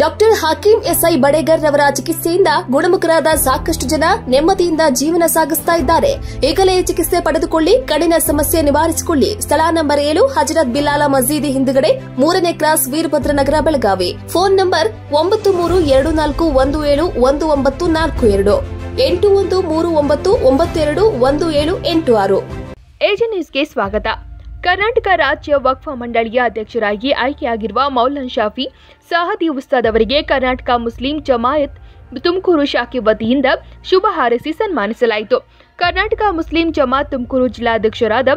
Doctor Hakim SI Badegar ರವರ ಚಿಕಿತ್ಸೆಯಿಂದ ಗುಣಮುಖರಾದ ಸಾಕಷ್ಟು ಜನ ನೆಮ್ಮದಿಯಿಂದ ಜೀವನ ಸಾಗಿಸ್ತಾ ಇದ್ದಾರೆ. ಈಗಲೇ ಚಿಕಿತ್ಸೆ ಪಡೆದುಕೊಳ್ಳಿ ಕಡಿನ ಸಮಸ್ಯೆ ನಿವಾರಿಸಿಕೊಳ್ಳಿ. ಸ್ಥಳ ನಂಬರ್ ಏಳು, ಹಜರತ್ ಬಿಲಾಲ ಮಸೀದಿ ಹಿಂದುಗಡೆ ಮೂರನೇ cross Veerabhadra Nagar Belagavi. Phone number ಒಂಬತ್ತು ಮೂರು ಎರಡು ನಾಲ್ಕು ಒಂದು ಏಳು ಒಂದು ಒಂಬತ್ತು ನಾಲ್ಕು ಎರಡು. ಎಂಟು ಒಂದು ಮೂರು ಒಂಬತ್ತು ಒಂಬತ್ತೆರಡು ಒಂದು ಏಳು ಎಂಟು ಆರು. ನ್ಯೂಸ್ಗೆ ಸ್ವಾಗತ. ಕರ್ನಾಟಕ ರಾಜ್ಯ ವಕ್ಫ ಮಂಡಳಿಯ ಅಧ್ಯಕ್ಷರಾಗಿ ಆಯ್ಕೆಯಾಗಿರುವ ಮೌಲನ್ ಶಾಫಿ, ಸಹದಿ ಉಸ್ತಾದ್ ಅವರಿಗೆ ಕರ್ನಾಟಕ ಮುಸ್ಲಿಂ ಜಮಾಯತ್ ತುಮಕೂರು ಶಾಖೆ ವತಿಯಿಂದ ಶುಭ ಹಾರೈಸಿ ಸನ್ಮಾನಿಸಲಾಯಿತು. ಕರ್ನಾಟಕ ಮುಸ್ಲಿಂ ಜಮಾತ್ ತುಮಕೂರು ಜಿಲ್ಲಾಧ್ಯಕ್ಷರಾದ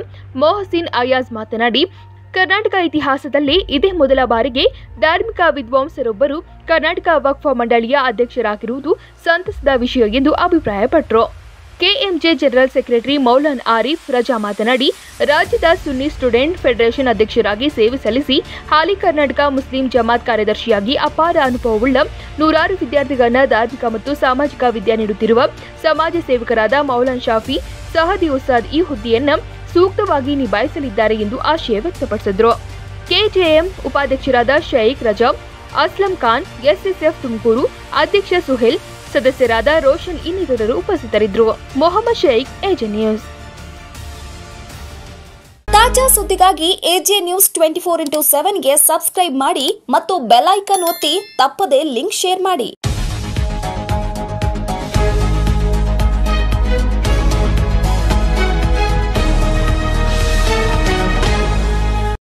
ಮೊಹಸಿನ್ ಅಯಾಜ್ ಮಾತನಾಡಿ, ಕರ್ನಾಟಕ ಇತಿಹಾಸದಲ್ಲಿ ಇದೇ ಮೊದಲ ಬಾರಿಗೆ ಧಾರ್ಮಿಕ ವಿದ್ವಾಂಸರೊಬ್ಬರು ಕರ್ನಾಟಕ ವಕ್ಫ ಮಂಡಳಿಯ ಅಧ್ಯಕ್ಷರಾಗಿರುವುದು ಸಂತಸದ ವಿಷಯ ಎಂದು ಅಭಿಪ್ರಾಯಪಟ್ಟರು KMJ general secretary Maulana Arif Raza ಮಾತನಾಡಿ, ರಾಜ್ಯದ ಸುನ್ನಿ ಸ್ಟೂಡೆಂಟ್ ಫೆಡರೇಷನ್ ಅಧ್ಯಕ್ಷರಾಗಿ ಸೇವೆ ಸಲ್ಲಿಸಿ, ಹಾಲಿ ಕರ್ನಾಟಕ ಮುಸ್ಲಿಂ ಜಮಾತ್ ಕಾರ್ಯದರ್ಶಿಯಾಗಿ ಅಪಾರ ಅನುಭವವುಳ್ಳ ನೂರಾರು ವಿದ್ಯಾರ್ಥಿಗಳನ್ನ ಧಾರ್ಮಿಕ ಮತ್ತು ಸಾಮಾಜಿಕ ವಿದ್ಯೆ ನೀಡುತ್ತಿರುವ ಸಮಾಜ ಸೇವಕರಾದ ಮೌಲಾನ್ ಶಾಫಿ, ಸಹದಿ ಉಸಾದ್ ಈ ಹುದ್ದೆಯನ್ನು ಸೂಕ್ತವಾಗಿ ನಿಭಾಯಿಸಲಿದ್ದಾರೆ ಎಂದು ಆಶಯ ವ್ಯಕ್ತಪಡಿಸಿದರು. ಕೆಜೆಎಂ ಉಪಾಧ್ಯಕ್ಷರಾದ ಶೈಖ್ ರಜಾ, ಅಸ್ಲಂ ಖಾನ್, ಎಸ್ಎಸ್ಎಫ್ ತುಮಕೂರು, ಅಧ್ಯಕ್ಷ ಸುಹೇಲ್ ಸದಸ್ಯರಾದ ರೋಷನ್ ಇನ್ನಿತರರು ಉಪಸ್ಥಿತರಿದ್ದರು. Mohammed Sheikh, AJ news. ತಾಜಾ ಸುದ್ದಿಗಾಗಿ AJ news twenty four into ಸೆವೆನ್ಗೆ subscribe ಮಾಡಿ ಮತ್ತು ಬೆಲ್ ಐಕನ್ ಒತ್ತಿ ತಪ್ಪದೇ ಲಿಂಕ್ ಶೇರ್ ಮಾಡಿ.